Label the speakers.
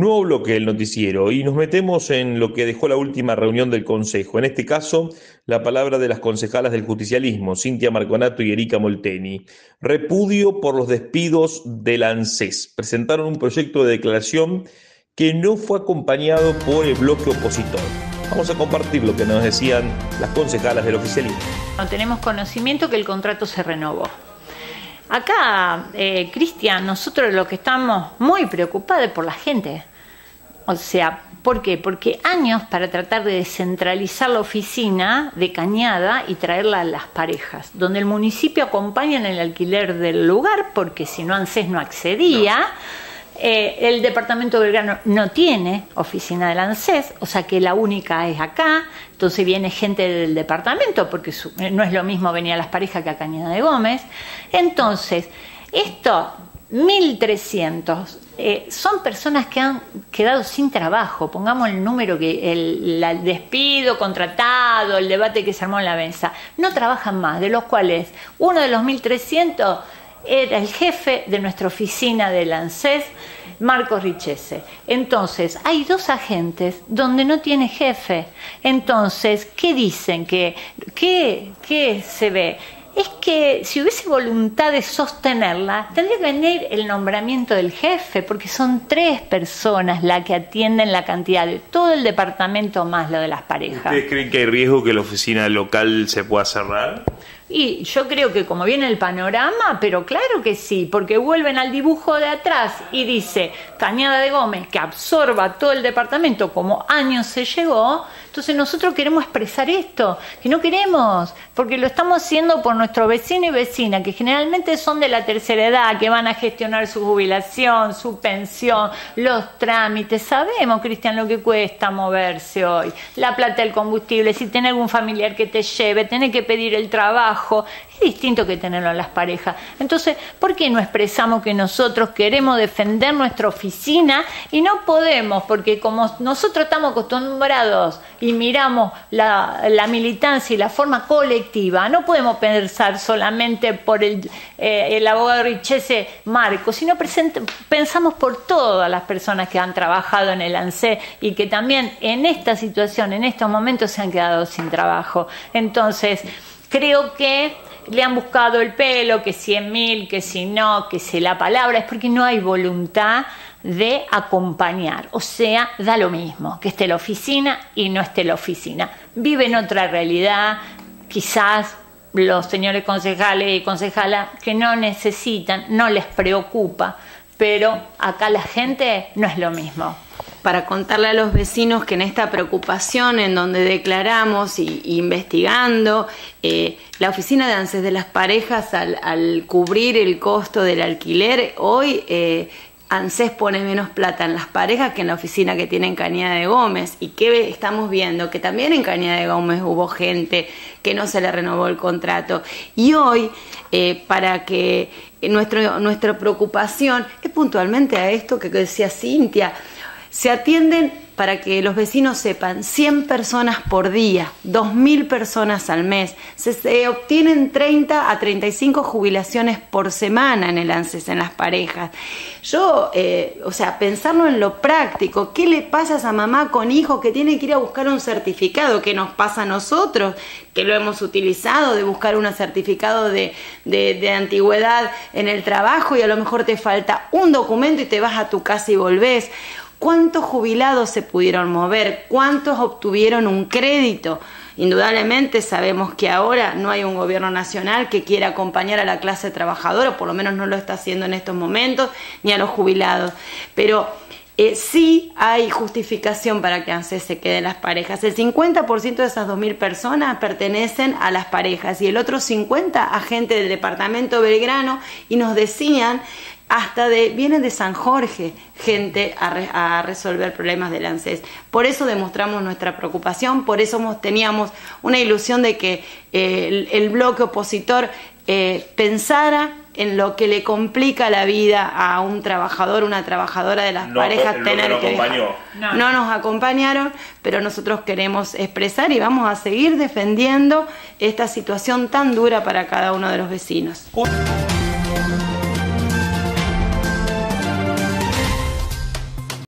Speaker 1: Nuevo bloque del noticiero y nos metemos en lo que dejó la última reunión del Consejo. En este caso, la palabra de las concejalas del justicialismo, Cintia Marconato y Erika Molteni. Repudio por los despidos del ANSES. Presentaron un proyecto de declaración que no fue acompañado por el bloque opositor. Vamos a compartir lo que nos decían las concejalas del oficialismo.
Speaker 2: No tenemos conocimiento que el contrato se renovó. Acá, eh, Cristian, nosotros lo que estamos muy preocupados por la gente. O sea, ¿por qué? Porque años para tratar de descentralizar la oficina de Cañada y traerla a las parejas, donde el municipio acompaña en el alquiler del lugar, porque si no ANSES no accedía. Eh, el departamento de Belgrano no tiene oficina del ANSES, o sea que la única es acá. Entonces viene gente del departamento, porque eh, no es lo mismo venir a las parejas que a Cañada de Gómez. Entonces, esto, 1.300, eh, son personas que han quedado sin trabajo. Pongamos el número que el, despido contratado, el debate que se armó en la mesa. No trabajan más, de los cuales uno de los 1.300 era el jefe de nuestra oficina del ANSES, Marcos Richese. Entonces, hay dos agentes donde no tiene jefe. Entonces, ¿qué dicen? ¿Qué, qué, qué se ve? Es que si hubiese voluntad de sostenerla, tendría que venir el nombramiento del jefe, porque son tres personas las que atienden la cantidad de todo el departamento más lo de las parejas.
Speaker 1: ¿Ustedes creen que hay riesgo que la oficina local se pueda cerrar?
Speaker 2: Y yo creo que como viene el panorama, pero claro que sí, porque vuelven al dibujo de atrás y dice Cañada de Gómez que absorba todo el departamento como años se llegó, entonces nosotros queremos expresar esto, que no queremos, porque lo estamos haciendo por nuestros vecinos y vecinas, que generalmente son de la tercera edad, que van a gestionar su jubilación, su pensión, los trámites. Sabemos, Cristian, lo que cuesta moverse hoy, la plata del combustible, si tiene algún familiar que te lleve, tiene que pedir el trabajo, es distinto que tenerlo en las parejas. Entonces, ¿por qué no expresamos que nosotros queremos defender nuestra oficina y no podemos? Porque como nosotros estamos acostumbrados y miramos la, militancia y la forma colectiva, no podemos pensar solamente por el, eh, abogado Richese Marco, sino pensamos por todas las personas que han trabajado en el ANSE y que también en esta situación, en estos momentos, se han quedado sin trabajo. Entonces, creo que le han buscado el pelo, que si mil, que si no, que si la palabra, es porque no hay voluntad de acompañar. O sea, da lo mismo que esté la oficina y no esté la oficina. Vive en otra realidad, quizás los señores concejales y concejalas que no necesitan, no les preocupa, pero acá la gente no es lo mismo
Speaker 3: para contarle a los vecinos que en esta preocupación en donde declaramos y, investigando, eh, la oficina de ANSES de las parejas al, cubrir el costo del alquiler, hoy eh, ANSES pone menos plata en las parejas que en la oficina que tiene en Cañada de Gómez. ¿Y qué estamos viendo? Que también en Cañada de Gómez hubo gente que no se le renovó el contrato. Y hoy, eh, para que nuestro, nuestra preocupación es puntualmente a esto que decía Cintia, se atienden, para que los vecinos sepan, 100 personas por día, 2.000 personas al mes. Se, obtienen 30 a 35 jubilaciones por semana en el ANSES, en las parejas. Yo, eh, o sea, pensarlo en lo práctico, ¿qué le pasa a esa mamá con hijo que tiene que ir a buscar un certificado? ¿Qué nos pasa a nosotros? que lo hemos utilizado, de buscar un certificado de, de, antigüedad en el trabajo y a lo mejor te falta un documento y te vas a tu casa y volvés. ¿Cuántos jubilados se pudieron mover? ¿Cuántos obtuvieron un crédito? Indudablemente sabemos que ahora no hay un gobierno nacional que quiera acompañar a la clase trabajadora, por lo menos no lo está haciendo en estos momentos, ni a los jubilados. Pero eh, sí hay justificación para que ANSES se queden las parejas. El 50% de esas 2.000 personas pertenecen a las parejas y el otro 50% a gente del departamento Belgrano y nos decían hasta de, vienen de San Jorge gente a, resolver problemas del ANSES. Por eso demostramos nuestra preocupación, por eso teníamos una ilusión de que eh, el, bloque opositor eh, pensara en lo que le complica la vida a un trabajador, una trabajadora de las parejas tener que no. no nos acompañaron, pero nosotros queremos expresar y vamos a seguir defendiendo esta situación tan dura para cada uno de los vecinos.